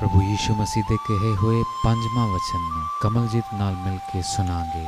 ਪ੍ਰਭੂ ਯੀਸ਼ੂ ਮਸੀਹ ਦੇ ਕਹੇ ਹੋਏ ਪੰਜਵਾਂ ਵਚਨ ਨੂੰ ਕਮਲਜੀਤ ਨਾਲ ਮਿਲ ਕੇ ਸੁਣਾਂਗੇ।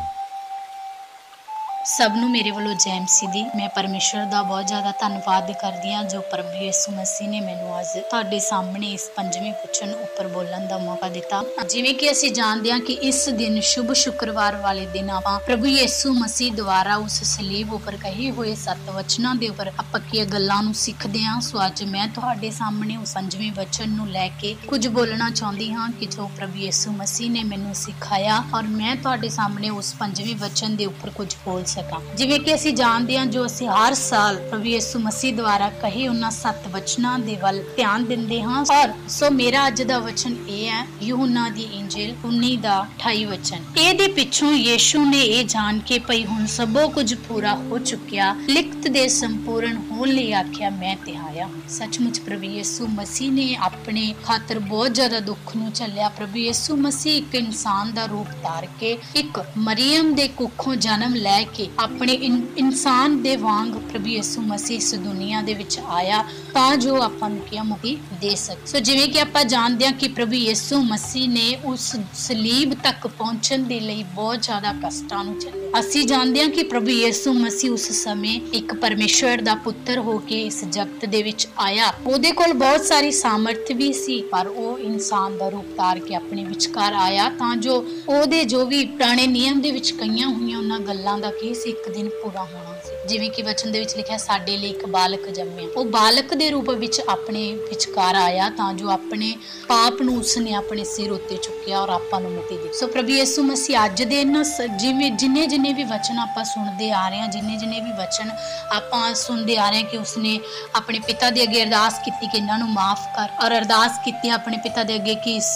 ਸਭ ਨੂੰ ਮੇਰੇ ਵੱਲੋਂ ਜੈ ਮਸੀਹ ਦੀ ਮੈਂ ਪਰਮੇਸ਼ਵਰ ਦਾ ਬਹੁਤ ਜ਼ਿਆਦਾ ਧੰਨਵਾਦ ਕਰਦੀ ਹਾਂ ਜੋ ਪ੍ਰਭੂ ਯਿਸੂ ਮਸੀਹ ਨੇ ਮੈਨੂੰ ਅੱਜ ਤੁਹਾਡੇ ਸਾਹਮਣੇ ਇਸ ਪੰਜਵੇਂ ਵਚਨ ਉੱਪਰ ਬੋਲਣ ਦਾ ਮੌਕਾ ਦਿੱਤਾ। ਜਿਵੇਂ ਕਿ ਅਸੀਂ ਜਾਣਦੇ ਹਾਂ ਕਿ ਇਸ ਦਿਨ ਸ਼ੁਭ ਸ਼ੁੱਕਰਵਾਰ ਵਾਲੇ ਦਿਨ ਆਪਾਂ ਪ੍ਰਭੂ ਯਿਸੂ ਮਸੀਹ ਦੁਆਰਾ ਉਸ ਸਲੀਬ ਉੱਪਰ ਕਹੇ ਹੋਏ ਸੱਤ ਵਚਨਾਂ ਦੇ ਉੱਪਰ ਆਪਾਂ ਕੀ ਗੱਲਾਂ ਨੂੰ ਸਿੱਖਦੇ ਹਾਂ। ਸੋ ਅੱਜ ਮੈਂ ਤੁਹਾਡੇ ਸਾਹਮਣੇ ਉਸ ਪੰਜਵੇਂ ਵਚਨ ਨੂੰ ਲੈ ਕੇ ਕੁਝ ਬੋਲਣਾ ਚਾਹੁੰਦੀ ਹਾਂ ਕਿ ਜੋ ਪ੍ਰਭੂ ਯਿਸੂ ਮਸੀਹ ਨੇ ਮੈਨੂੰ ਸਿਖਾਇਆ ਔਰ ਮੈਂ ਤੁਹਾਡੇ ਸਾਹਮਣੇ ਉਸ ਪੰਜਵੇਂ ਵਚਨ ਦੇ ਉੱਪਰ ਕੁਝ ਬੋਲ ਸਕਾਂ। ਜਿਵੇਂ ਕਿ ਅਸੀਂ ਜਾਣਦੇ ਹਾਂ ਜੋ ਅਸੀਂ ਹਰ ਸਾਲ ਪ੍ਰਭੂ ਯਿਸੂ ਮਸੀਹ ਦੁਆਰਾ ਕਹੇ ਉਹਨਾਂ ਸੱਤ ਵਚਨਾਂ ਦੇ ਵੱਲ ਧਿਆਨ ਦਿੰਦੇ ਹਾਂ। ਔਰ ਸੋ ਮੇਰਾ ਅੱਜ ਦਾ ਵਚਨ ਇਹ ਹੈ, ਯੂਹੰਨਾ ਦੀ ਇੰਜਿਲ 19 ਦਾ 28 ਵਚਨ। ਇਹਦੇ ਪਿੱਛੋਂ ਯੀਸ਼ੂ ਨੇ ਇਹ ਜਾਣ ਕੇ ਭਈ ਹੁਣ ਸਭੋ ਕੁਝ ਪੂਰਾ ਹੋ ਚੁੱਕਿਆ, ਲਿਖਤ ਦੇ ਸੰਪੂਰਨ ਹੋਣ ਲਈ ਆਖਿਆ, ਮੈਂ ਤੇ ਆਇਆ ਸੱਚਮੁੱਚ ਪ੍ਰਭੂ ਯਿਸੂ ਮਸੀਹ ਨੇ ਆਪਣੇ ਖਾਤਰ ਬਹੁਤ ਜ਼ਿਆਦਾ ਦੁੱਖ ਨੂੰ ਝੱਲਿਆ। ਪ੍ਰਭੂ ਯਿਸੂ ਮਸੀਹ ਇੱਕ ਇਨਸਾਨ ਦਾ ਰੂਪ ਧਾਰ ਕੇ ਇੱਕ ਮਰੀਮ ਦੇ ਕੁੱਖੋਂ ਜਨਮ ਲੈ ਕੇ ਆਪਣੇ ਇਨ- ਇਨਸਾਨ ਦੇ ਵਾਂਗ ਪ੍ਰਭੂ ਯਿਸੂ ਮਸੀਹ ਇਸ ਦੁਨੀਆ ਦੇ ਵਿੱਚ ਆਇਆ ਤਾਂ ਜੋ ਆਪਾਂ ਨੂੰ ਕੀ ਮੁਕਤੀ ਦੇ ਸਕੇ। ਸੋ ਜਿਵੇਂ ਕਿ ਆਪਾਂ ਜਾਣਦੇ ਹਾਂ ਕਿ ਪ੍ਰਭੂ ਯਿਸੂ ਮਸੀਹ ਨੇ ਉਸ ਸਲੀਬ ਤੱਕ ਪਹੁੰਚਣ ਦੇ ਲਈ ਬਹੁਤ ਜ਼ਿਆਦਾ ਕਸ਼ਟਾਂ ਨੂੰ ਝੱਲਿਆ ਅਸੀਂ ਜਾਣਦੇ ਹਾਂ ਕਿ ਪ੍ਰਭੂ ਯਿਸੂ ਮਸੀਹ ਉਸ ਸਮੇਂ ਇੱਕ ਪਰਮੇਸ਼ਵਰ ਦਾ ਪੁੱਤਰ ਹੋ ਕੇ ਇਸ ਜਗਤ ਦੇ ਵਿੱਚ ਆਇਆ। ਉਹਦੇ ਕੋਲ ਬਹੁਤ ਸਾਰੀ ਸਾਮਰਥ ਵੀ ਸੀ, ਪਰ ਉਹ ਇਨਸਾਨ ਦਾ ਰੂਪ ਧਾਰ ਕੇ ਆਪਣੇ ਵਿਚਕਾਰ ਆਇਆ ਤਾਂ ਜੋ ਉਹਦੇ ਜੋ ਵੀ ਪੁਰਾਣੇ ਨਿਯਮ ਦੇ ਵਿੱਚ ਕਈਆਂ ਹੋਈਆਂ ਉਹਨਾਂ ਗੱਲਾਂ ਦਾ ਕੀ ਸੀ, ਇੱਕ ਦਿਨ ਪੂਰਾ ਹੋਣਾ ਸੀ। ਜਿਵੇਂ ਕਿ ਵਚਨ ਦੇ ਵਿੱਚ ਲਿਖਿਆ, ਸਾਡੇ ਲਈ ਇੱਕ ਬਾਲਕ ਜੰਮਿਆ। ਉਹ ਬਾਲਕ ਦੇ ਰੂਪ ਵਿੱਚ ਆਪਣੇ ਵਿਚਕਾਰ ਆਇਆ ਤਾਂ ਜੋ ਆਪਣੇ ਪਾਪ ਨੂੰ ਉਸਨੇ ਆਪਣੇ ਸਿਰ ਉੱਤੇ ਚੁੱਕਿਆ ਔਰ ਆਪਾਂ ਨੂੰ ਮੁਕਤੀ ਦਿੱਤੀ। ਸੋ ਪ੍ਰਭੂ ਯਿਸੂ ਮਸੀਹ ਅੱਜ ਦੇ ਇਹਨਾਂ ਜਿਵੇਂ ਜਿੰਨੇ ਜਿੰਨੇ ਵੀ ਵਚਨ ਆਪਾਂ ਸੁਣਦੇ ਆ ਰਹੇ ਹਾਂ, ਜਿੰਨੇ ਜਿੰਨੇ ਵੀ ਵਚਨ ਆਪਾਂ ਸੁਣਦੇ ਆ ਰਹੇ ਹਾਂ ਕਿ ਉਸਨੇ ਆਪਣੇ ਪਿਤਾ ਦੇ ਅੱਗੇ ਅਰਦਾਸ ਕੀਤੀ ਕਿ ਇਹਨਾਂ ਨੂੰ ਮਾਫ ਕਰ ਔਰ ਅਰਦਾਸ ਕੀਤੀ ਆਪਣੇ ਪਿਤਾ ਦੇ ਅੱਗੇ ਕਿ ਇਸ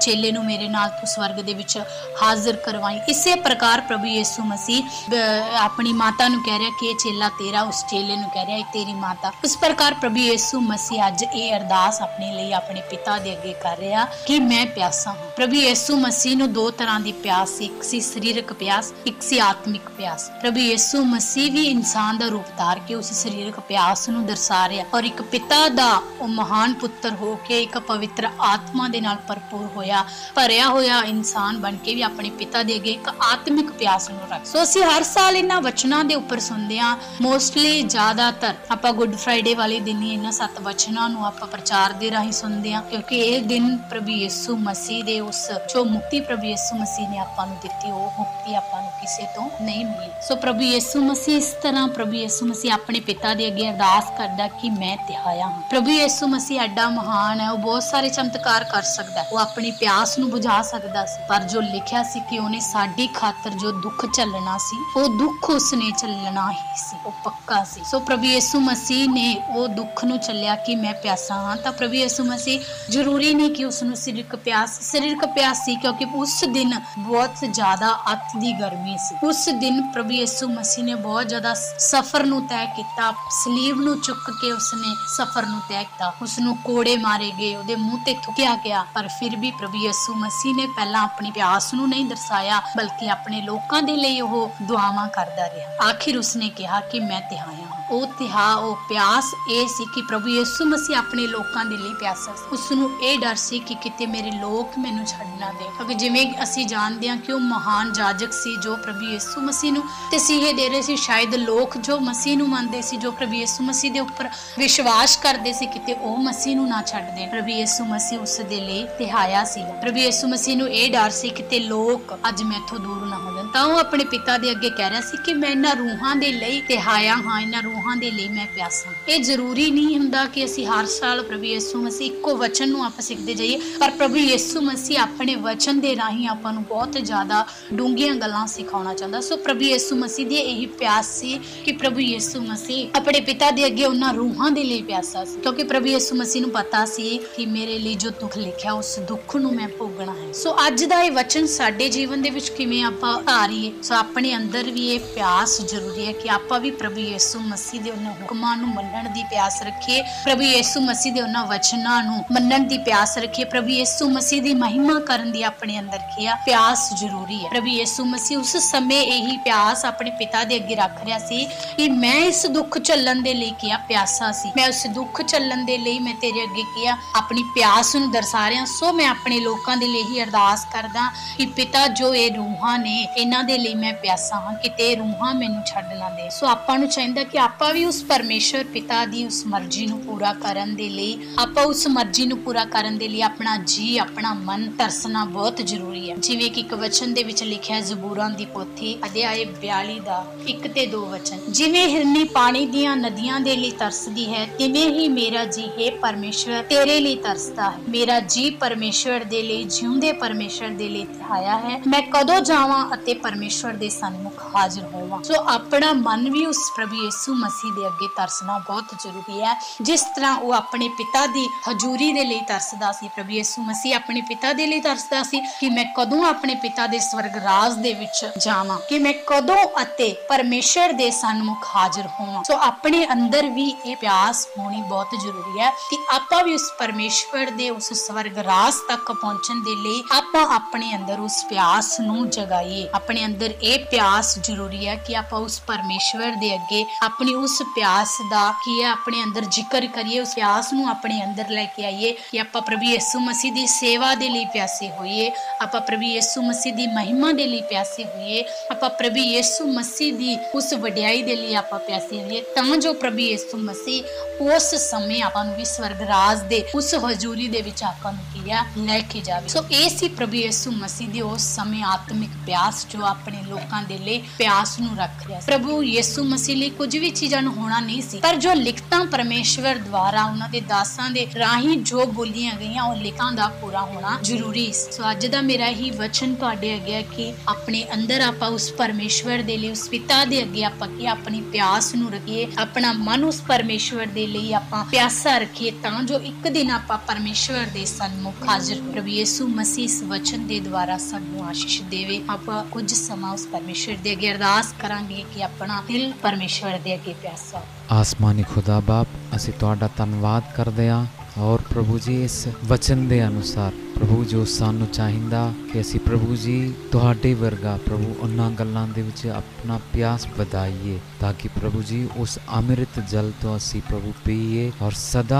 ਚੇਲੇ ਨੂੰ ਮੇਰੇ ਨਾਲ ਤੂੰ ਸਵਰਗ ਦੇ ਵਿੱਚ ਹਾਜ਼ਰ ਕਰਵਾਈ। ਇਸੇ ਪ੍ਰਕਾਰ ਪ੍ਰਭੂ ਯਿਸੂ ਮਸੀਹ ਆਪਣੀ ਮਾਤਾ ਨੂੰ ਕਹਿ ਰਿਹਾ ਕਿ ਇਹ ਚੇਲਾ ਤੇਰਾ, ਉਸ ਚੇਲੇ ਨੂੰ ਕਹਿ ਰਿਹਾ, ਇਹ ਤੇਰੀ ਮਾਤਾ। ਇਸ ਪ੍ਰਕਾਰ ਪ੍ਰਭੂ ਯਿਸੂ ਮਸੀਹ ਅੱਜ ਇਹ ਅਰਦਾਸ ਆਪਣੇ ਲਈ ਆਪਣੇ ਪਿਤਾ ਦੇ ਅੱਗੇ ਕਰ ਰਿਹਾ ਕਿ ਮੈਂ ਪਿਆਸਾ ਹਾਂ। ਪ੍ਰਭੂ ਯਿਸੂ ਮਸੀਹ ਨੂੰ ਦੋ ਤਰ੍ਹਾਂ ਦੀ ਪਿਆਸ ਸੀ ਇੱਕ ਸੀ ਸਰੀਰਕ ਪਿਆਸ, ਇੱਕ ਸੀ ਆਤਮਿਕ ਪਿਆਸ। ਪ੍ਰਭੂ ਯਿਸੂ ਮਸੀਹ ਵੀ ਇਨਸਾਨ ਦਾ ਰੂਪ ਧਾਰ ਕੇ ਉਸ ਸਰੀਰਕ ਪਿਆਸ ਨੂੰ ਦਰਸਾ ਰਿਹਾ ਔਰ ਇੱਕ ਪਿਤਾ ਦਾ ਉਹ ਮਹਾਨ ਪੁੱਤਰ ਹੋ ਕੇ ਇੱਕ ਪਵਿੱਤਰ ਆਤਮਾ ਦੇ ਨਾਲ ਭਰਪੂਰ ਹੋਇਆ, ਭਰਿਆ ਹੋਇਆ ਇਨਸਾਨ ਬਣ ਕੇ ਵੀ ਆਪਣੇ ਪਿਤਾ ਦੇ ਅੱਗੇ ਇੱਕ ਆਤਮਿਕ ਪਿਆਸ ਨੂੰ ਰੱਖ। ਸੋ ਅਸੀਂ ਹਰ ਸਾਲ ਇਹਨਾਂ ਵਚਨਾਂ ਦੇ ਉੱਪਰ ਸੁਣਦੇ ਹਾਂ। ਮੋਸਟਲੀ ਜ਼ਿਆਦਾਤਰ ਆਪਾਂ ਗੁੱਡ ਫਰਾਈਡੇ ਵਾਲੇ ਦਿਨ ਹੀ ਇਹਨਾਂ ਸੱਤ ਵਚਨਾਂ ਨੂੰ ਆਪਾਂ ਪ੍ਰਚਾਰ ਦੇ ਰਾਹੀਂ ਸੁਣਦੇ ਹਾਂ, ਕਿਉਂਕਿ ਇਹ ਦਿਨ ਪ੍ਰਭੂ ਯਿਸੂ ਮਸੀਹ ਦੇ ਉਸ ਜੋ ਮੁਕਤੀ ਪ੍ਰਭੂ ਯਿਸੂ ਮਸੀਹ ਨੇ ਆਪਾਂ ਨੂੰ ਦਿੱਤੀ, ਉਹ ਮੁਕਤੀ ਆਪਾਂ ਨੂੰ ਕਿਸੇ ਤੋਂ ਨਹੀਂ ਮਿਲੀ। ਸੋ ਪ੍ਰਭੂ ਯਿਸੂ ਮਸੀਹ, ਇਸ ਤਰ੍ਹਾਂ ਪ੍ਰਭੂ ਯਿਸੂ ਮਸੀਹ ਆਪਣੇ ਪਿਤਾ ਦੇ ਅੱਗੇ ਅਰਦਾਸ ਕਰਦਾ ਕਿ ਮੈਂ ਤਿਹਾਇਆ ਹਾਂ। ਪ੍ਰਭੂ ਯਿਸੂ ਮਸੀਹ ਐਡਾ ਮਹਾਨ ਹੈ, ਉਹ ਬਹੁਤ ਸਾਰੇ ਚਮਤਕਾਰ ਕਰ ਸਕਦਾ ਉਹ ਆਪਣੀ ਪਿਆਸ ਨੂੰ ਬੁਝਾ ਸਕਦਾ ਸੀ, ਪਰ ਜੋ ਲਿਖਿਆ ਸੀ ਕਿ ਉਹਨੇ ਸਾਡੀ ਖਾਤਰ ਜੋ ਦੁੱਖ ਝੱਲਣਾ ਸੀ, ਉਹ ਦੁੱਖ ਉਸਨੇ ਚੱਲਣਾ ਹੀ ਸੀ, ਉਹ ਪੱਕਾ ਸੀ। ਸੋ ਪ੍ਰਭੂ ਯਿਸੂ ਮਸੀਹ ਨੇ ਉਹ ਦੁੱਖ ਨੂੰ ਚੱਲਿਆ ਕਿ ਮੈਂ ਪਿਆਸਾ ਹਾਂ, ਤਾਂ ਪ੍ਰਭੂ ਯਿਸੂ ਮਸੀਹ ਜ਼ਰੂਰੀ ਨਹੀਂ ਕਿ ਉਸ ਨੂੰ ਸਰੀਰਕ ਪਿਆਸ ਸਰੀਰਕ ਪਿਆਸ ਸੀ, ਕਿਉਂਕਿ ਉਸ ਦਿਨ ਬਹੁਤ ਜ਼ਿਆਦਾ ਅੱਤ ਦੀ ਗਰਮੀ ਸੀ। ਉਸ ਦਿਨ ਪ੍ਰਭੂ ਯਿਸੂ ਮਸੀਹ ਨੇ ਬਹੁਤ ਜ਼ਿਆਦਾ ਸਫ਼ਰ ਨੂੰ ਤੈਅ ਕੀਤਾ। ਸਲੀਬ ਨੂੰ ਚੁੱਕ ਕੇ ਉਸਨੇ ਸਫ਼ਰ ਨੂੰ ਤੈਅ ਕੀਤਾ। ਉਸ ਨੂੰ ਕੋੜੇ ਮਾਰੇ ਗਏ, ਉਹਦੇ ਮੂੰਹ ਤੇ ਥੁੱਕਿਆ ਗਿਆ। ਪਰ ਫਿਰ ਵੀ ਪ੍ਰਭੂ ਯਿਸੂ ਮਸੀਹ ਨੇ ਪਹਿਲਾਂ ਆਪਣੀ ਪਿਆਸ ਨੂੰ ਨਹੀਂ ਦਰਸਾਇਆ, ਬਲਕਿ ਆਪਣੇ ਲੋਕਾਂ ਦੇ ਲਈ ਉਹ ਦੁਆਵਾਂ ਕਰਦਾ ਰਿਹਾ। ਆਖਿਰ ਉਸਨੇ ਕਿਹਾ ਕਿ ਮੈਂ ਤਿਹਾਇਆ ਉਹ ਤਿਹਾ, ਉਹ ਪਿਆਸ, ਇਹ ਸੀ ਕਿ ਪ੍ਰਭੂ ਯਿਸੂ ਮਸੀਹ ਆਪਣੇ ਲੋਕਾਂ ਦੇ ਲਈ ਪਿਆਸਾ ਸੀ। ਉਸ ਨੂੰ ਇਹ ਡਰ ਸੀ ਕਿ ਕਿਤੇ ਮੇਰੇ ਲੋਕ ਮੈਨੂੰ ਛੱਡ ਨਾ ਦੇ ਕਿਉਂਕਿ ਜਿਵੇਂ ਅਸੀਂ ਜਾਣਦੇ ਹਾਂ ਕਿ ਉਹ ਮਹਾਨ ਜਾਜਕ ਸੀ ਜੋ ਪ੍ਰਭੂ ਯਿਸੂ ਮਸੀਹ ਨੂੰ ਤਸੀਹੇ ਦੇ ਰਹੇ ਸੀ, ਸ਼ਾਇਦ ਲੋਕ ਜੋ ਮਸੀਹ ਨੂੰ ਮੰਨਦੇ ਸੀ, ਜੋ ਪ੍ਰਭੂ ਯਿਸੂ ਮਸੀਹ ਦੇ ਉੱਪਰ ਵਿਸ਼ਵਾਸ ਕਰਦੇ ਸੀ, ਕਿਤੇ ਉਹ ਮਸੀਹ ਨੂੰ ਨਾ ਛੱਡ ਦੇਣ। ਪ੍ਰਭੂ ਯਿਸੂ ਮਸੀਹ ਉਸ ਦੇ ਲਈ ਤਿਹਾਇਆ ਸੀ। ਪ੍ਰਭੂ ਯਿਸੂ ਮਸੀਹ ਨੂੰ ਇਹ ਡਰ ਸੀ ਕਿਤੇ ਲੋਕ ਅੱਜ ਮੈਥੋਂ ਦੂਰ ਨਾ ਹੋ ਜਾਣ ਤਾਂ ਉਹ ਆਪਣੇ ਪਿਤਾ ਦੇ ਅੱਗੇ ਕਹਿ ਰਿਹਾ ਸੀ ਕਿ ਮੈਂ ਇਹਨਾਂ ਰੂਹਾਂ ਦੇ ਲਈ ਤਿਹਾਇਆ ਹਾਂ, ਇਹਨਾਂ ਰੂਹਾਂ ਦੇ ਲਈ ਮੈਂ ਪਿਆਸਾ ਇਹ ਜ਼ਰੂਰੀ ਨਹੀਂ ਹੁੰਦਾ ਕਿ ਅਸੀਂ ਹਰ ਸਾਲ ਪ੍ਰਭੂ ਯਿਸੂ ਮਸੀਹ ਇੱਕੋ ਵਚਨ ਨੂੰ ਆਪਾਂ ਸਿੱਖਦੇ ਜਾਈਏ, ਪਰ ਪ੍ਰਭੂ ਯਿਸੂ ਮਸੀਹ ਆਪਣੇ ਵਚਨ ਦੇ ਰਾਹੀਂ ਆਪਾਂ ਨੂੰ ਬਹੁਤ ਜ਼ਿਆਦਾ ਡੂੰਘੀਆਂ ਗੱਲਾਂ ਸਿਖਾਉਣਾ ਚਾਹੁੰਦਾ। ਸੋ ਪ੍ਰਭੂ ਯਿਸੂ ਮਸੀਹ ਦੀ ਇਹੀ ਪਿਆਸ ਸੀ ਕਿ ਪ੍ਰਭੂ ਯਿਸੂ ਮਸੀਹ ਆਪਣੇ ਪਿਤਾ ਦੇ ਅੱਗੇ ਉਹਨਾਂ ਰੂਹਾਂ ਦੇ ਲਈ ਪਿਆਸਾ ਸੀ, ਕਿਉਂਕਿ ਪ੍ਰਭੂ ਯਿਸੂ ਮਸੀਹ ਨੂੰ ਪਤਾ ਸੀ ਕਿ ਮੇਰੇ ਲਈ ਜੋ ਦੁੱਖ ਲਿਖਿਆ, ਉਸ ਦੁੱਖ ਨੂੰ ਮੈਂ ਭੋਗਣਾ ਹੈ। ਸੋ ਅੱਜ ਦਾ ਇਹ ਵਚਨ ਸਾਡੇ ਜੀਵਨ ਦੇ ਵਿੱਚ ਕਿਵੇਂ ਆਪਾਂ ਧਾਰੀਏ ਸੋ ਆਪਣੇ ਅੰਦਰ ਵੀ ਇਹ ਪਿਆਸ ਜ਼ਰੂਰੀ ਹੈ ਕਿ ਆਪਾਂ ਵੀ ਪ੍ਰਭੂ ਯਿਸੂ ਮਸੀਹ ਮਸੀਹ ਦੇ ਉਹਨਾਂ ਹੁਕਮਾਂ ਨੂੰ ਮੰਨਣ ਦੀ ਪਿਆਸ ਰੱਖੀਏ ਪ੍ਰਭੂ ਯਿਸੂ ਮਸੀਹ ਦੇ ਉਹਨਾਂ ਵਚਨਾਂ ਨੂੰ ਮੰਨਣ ਦੀ ਪਿਆਸ ਰੱਖੀਏ ਪ੍ਰਭੂ ਯਿਸੂ ਮਸੀਹ ਦੀ ਮਹਿਮਾ ਕਰਨ ਦੀ ਆਪਣੇ ਅੰਦਰ ਕੀਆ ਪਿਆਸ ਜ਼ਰੂਰੀ ਹੈ। ਪ੍ਰਭੂ ਯਿਸੂ ਮਸੀਹ ਉਸ ਸਮੇਂ ਇਹੀ ਪਿਆਸ ਆਪਣੇ ਪਿਤਾ ਦੇ ਅੱਗੇ ਰੱਖ ਰਿਹਾ ਸੀ ਕਿ ਮੈਂ ਇਸ ਦੁੱਖ ਚੱਲਣ ਦੇ ਲਈ ਕੀਆ ਪਿਆਸਾ ਸੀ। ਮੈਂ ਉਸ ਦੁੱਖ ਚੱਲਣ ਦੇ ਲਈ ਮੈਂ ਤੇਰੇ ਅੱਗੇ ਕੀਆ ਆਪਣੀ ਪਿਆਸ ਨੂੰ ਦਰਸਾ ਰਿਹਾ। ਸੋ ਮੈਂ ਆਪਣੇ ਲੋਕਾਂ ਦੇ ਲਈ ਹੀ ਅਰਦਾਸ ਕਰਦਾ ਕਿ ਪਿਤਾ, ਜੋ ਇਹ ਰੂਹਾਂ ਨੇ, ਇਹਨਾਂ ਦੇ ਲਈ ਮੈਂ ਪਿਆਸਾ ਹਾਂ ਕਿਤੇ ਰੂਹਾਂ ਮੈਨੂੰ ਛੱਡ ਨਾ ਦੇ। ਸੋ ਆਪਾਂ ਨੂੰ ਚਾਹੀਦਾ ਕਿ ਆਪਾਂ ਵੀ ਉਸ ਪਰਮੇਸ਼ਰ ਪਿਤਾ ਦੀ ਉਸ ਮਰਜ਼ੀ ਨੂੰ ਪੂਰਾ ਕਰਨ ਦੇ ਲਈ, ਆਪਾਂ ਉਸ ਮਰਜ਼ੀ ਨੂੰ ਪੂਰਾ ਕਰਨ ਦੇ ਲਈ ਆਪਣਾ ਜੀ, ਆਪਣਾ ਮਨ ਤਰਸਣਾ ਬਹੁਤ ਜ਼ਰੂਰੀ ਹੈ। ਜਿਵੇਂ ਕਿ ਇੱਕ ਵਚਨ ਦੇ ਵਿੱਚ ਲਿਖਿਆ ਜ਼ਬੂਰਾਂ ਦੀ ਪੋਥੀ, ਅਧਿਆਏ 42 ਦਾ ਇੱਕ ਤੇ ਦੋ ਵਚਨ, ਜਿਵੇਂ ਹਿਰਨੀ ਪਾਣੀ ਦੀਆਂ ਨਦੀਆਂ ਦੇ ਲਈ ਤਰਸਦੀ ਹੈ, ਤਿਵੇਂ ਹੀ ਮੇਰਾ ਜੀ ਹੈ ਪਰਮੇਸ਼ਰ ਤੇਰੇ ਲਈ ਤਰਸਦਾ ਹੈ। ਮੇਰਾ ਜੀ ਪਰਮੇਸ਼ਰ ਦੇ ਲਈ, ਜਿਉਂਦੇ ਪਰਮੇਸ਼ਰ ਦੇ ਲਈ ਧਿਆਇਆ ਹੈ। ਮੈਂ ਕਦੋਂ ਜਾਵਾਂ ਅਤੇ ਪਰਮੇਸ਼ਰ ਦੇ ਸਨਮੁਖ ਹਾਜ਼ਰ ਹੋਵਾਂ। ਸੋ ਆਪਣਾ ਮਨ ਵੀ ਉਸ ਪ੍ਰਭੂ ਯਿਸੂ ਮਸੀਹ ਦੇ ਅੱਗੇ ਤਰਸਣਾ ਬਹੁਤ ਜ਼ਰੂਰੀ ਹੈ। ਜਿਸ ਤਰ੍ਹਾਂ ਉਹ ਆਪਣੇ ਪਿਤਾ ਦੀ ਹਜ਼ੂਰੀ ਦੇ ਲਈ ਤਰਸਦਾ ਸੀ, ਪ੍ਰਭੂ ਯਿਸੂ ਮਸੀਹ ਆਪਣੇ ਪਿਤਾ ਦੇ ਲਈ ਤਰਸਦਾ ਸੀ ਕਿ ਮੈਂ ਕਦੋਂ ਆਪਣੇ ਪਿਤਾ ਦੇ ਸਵਰਗ ਰਾਜ ਦੇ ਵਿੱਚ ਜਾਵਾਂ, ਕਿ ਮੈਂ ਕਦੋਂ ਅਤੇ ਪਰਮੇਸ਼ਰ ਦੇ ਸਨਮੁਖ ਹਾਜ਼ਰ ਹੋਵਾਂ। ਸੋ ਆਪਣੇ ਅੰਦਰ ਵੀ ਇਹ ਪਿਆਸ ਹੋਣੀ ਬਹੁਤ ਜ਼ਰੂਰੀ ਹੈ ਕਿ ਆਪਾਂ ਵੀ ਉਸ ਪਰਮੇਸ਼ਵਰ ਦੇ ਉਸ ਸਵਰਗ ਰਾਜ ਤੱਕ ਪਹੁੰਚਣ ਦੇ ਲਈ ਆਪਾਂ ਆਪਣੇ ਅੰਦਰ ਉਸ ਪਿਆਸ ਨੂੰ ਜਗਾਈਏ। ਆਪਣੇ ਅੰਦਰ ਇਹ ਪਿਆਸ ਜ਼ਰੂਰੀ ਹੈ ਕਿ ਆਪਾਂ ਉਸ ਪਰਮੇਸ਼ਵਰ ਦੇ ਅੱਗੇ ਆਪਣੀ ਉਸ ਪਿਆਸ ਦਾ ਕੀ ਹੈ ਆਪਣੇ ਅੰਦਰ ਜ਼ਿਕਰ ਕਰੀਏ, ਉਸ ਪਿਆਸ ਨੂੰ ਆਪਣੇ ਅੰਦਰ ਲੈ ਕੇ ਆਈਏ ਕਿ ਆਪਾਂ ਪ੍ਰਭੂ ਯਿਸੂ ਮਸੀਹ ਦੀ ਸੇਵਾ ਦੇ ਲਈ ਪਿਆਸੇ ਹੋਈਏ, ਆਪਾਂ ਪ੍ਰਭੂ ਯਿਸੂ ਮਸੀਹ ਦੀ ਮਹਿਮਾ ਦੇ ਲਈ ਪਿਆਸੇ ਹੋਈਏ, ਆਪਾਂ ਪ੍ਰਭੂ ਯਿਸੂ ਮਸੀਹ ਦੀ ਉਸ ਵਡਿਆਈ ਦੇ ਲਈ ਆਪਾਂ ਪਿਆਸੇ ਹੋਈਏ, ਤਾਂ ਜੋ ਪ੍ਰਭੂ ਯਿਸੂ ਮਸੀਹ ਉਸ ਸਮੇਂ ਆਪਾਂ ਨੂੰ ਵੀ ਸਵਰਗ ਰਾਜ ਦੇ, ਉਸ ਹਜ਼ੂਰੀ ਦੇ ਵਿੱਚ ਆਪਾਂ ਨੂੰ ਕੀ ਹੈ ਲੈ ਕੇ ਜਾਵੇ। ਸੋ ਇਹ ਸੀ ਪ੍ਰਭੂ ਯਿਸੂ ਮਸੀਹ ਦੀ ਉਸ ਸਮੇਂ ਆਤਮਿਕ ਪਿਆਸ ਜੋ ਆਪਣੇ ਲੋਕਾਂ ਦੇ ਲਈ ਪਿਆਸ ਨੂੰ ਰੱਖ ਰਿਹਾ ਪ੍ਰਭੂ ਯਿਸੂ ਮਸੀਹ ਲਈ ਕੁਝ ਵੀ ਚੀਜ਼ਾਂ ਨੂੰ ਹੋਣਾ ਨਹੀਂ ਸੀ। ਪਰ ਜੋ ਲਿਖਤਾਂ ਪਰਮੇਸ਼ਵਰ ਦੁਆਰਾ ਉਹਨਾਂ ਦੇ ਦਾਸਾਂ ਦੇ ਰਾਹੀਂ ਜੋ ਬੋਲੀਆਂ ਗਈਆਂ, ਉਹ ਲਿਖਾਂ ਦਾ ਪੂਰਾ ਹੋਣਾ ਜ਼ਰੂਰੀ ਸੋ। ਅੱਜ ਦਾ ਮੇਰਾ ਹੀ ਵਚਨ ਤੁਹਾਡੇ ਅੱਗੇ ਹੈ ਕਿ ਆਪਣੇ ਅੰਦਰ ਆਪਾਂ ਉਸ ਪਰਮੇਸ਼ਵਰ ਦੇ ਲਈ, ਉਸ ਪਿਤਾ ਦੇ ਅੱਗੇ ਆਪਾਂ ਕੀ ਆਪਣੀ ਪਿਆਸ ਨੂੰ ਰੱਖੀਏ, ਆਪਣਾ ਮਨ ਉਸ ਪਰਮੇਸ਼ਵਰ ਦੇ ਲਈ ਆਪਾਂ ਪਿਆਸਾ ਰੱਖੀਏ, ਤਾਂ ਜੋ ਇੱਕ ਦਿਨ ਆਪਾਂ ਪਰਮੇਸ਼ਵਰ ਦੇ ਸਨਮੁਖ ਹਾਜ਼ਰ ਹੋ ਪ੍ਰਭੂ ਯਿਸੂ ਮਸੀਹ ਇਸ ਵਚਨ ਦੇ ਦੁਆਰਾ ਸਾਨੂੰ ਆਸ਼ੀਸ਼ ਦੇਵੇ। ਆਪਾਂ ਕੁਝ ਸਮਾਂ ਉਸ ਪਰਮੇਸ਼ਵਰ ਦੇ ਅੱਗੇ ਅਰਦਾਸ ਕਰਾਂਗੇ ਕਿ ਆਪਣਾ ਦਿਲ ਪਰਮੇਸ਼ਵਰ ਦੇ ਅੱਗੇ ਪਿਆਸਾ। ਆਸਮਾਨੀ ਖੁਦਾ ਬਾਪ, ਅਸੀਂ ਤੁਹਾਡਾ ਧੰਨਵਾਦ ਕਰਦੇ ਹਾਂ ਔਰ ਪ੍ਰਭੂ ਜੀ, ਇਸ ਵਚਨ ਦੇ ਅਨੁਸਾਰ ਪ੍ਰਭੂ ਜੋ ਸਾਨੂੰ ਚਾਹੀਦਾ ਕਿ ਅਸੀਂ ਪ੍ਰਭੂ ਜੀ ਤੁਹਾਡੇ ਵਰਗਾ ਪ੍ਰਭੂ ਉਹਨਾਂ ਗੱਲਾਂ ਦੇ ਵਿੱਚ ਆਪਣਾ ਪਿਆਸ ਵਧਾਈਏ ਤਾਂ ਕਿ ਪ੍ਰਭੂ ਜੀ ਉਸ ਅੰਮ੍ਰਿਤ ਜਲ ਤੋਂ ਅਸੀਂ ਪ੍ਰਭੂ ਪੀਏ ਔਰ ਸਦਾ